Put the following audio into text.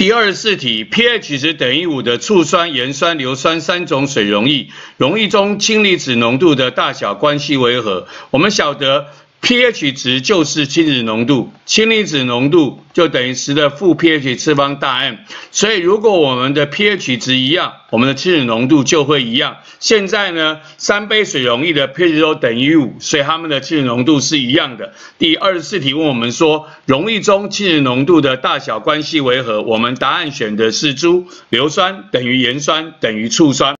第二十四题，pH 值等于五的醋酸、盐酸、硫酸三种水溶液，溶液中氢离子浓度的大小关系为何？我们晓得。pH 值就是氢离子浓度，氢离子浓度就等于十的负 pH 次方大 M，所以如果我们的 pH 值一样，我们的氢离子浓度就会一样。现在呢，三杯水溶液的 pH 都等于五，所以它们的氢离子浓度是一样的。第二十四题问我们说，溶液中氢离子浓度的大小关系为何？我们答案选的是猪，硫酸等于盐酸等于醋酸。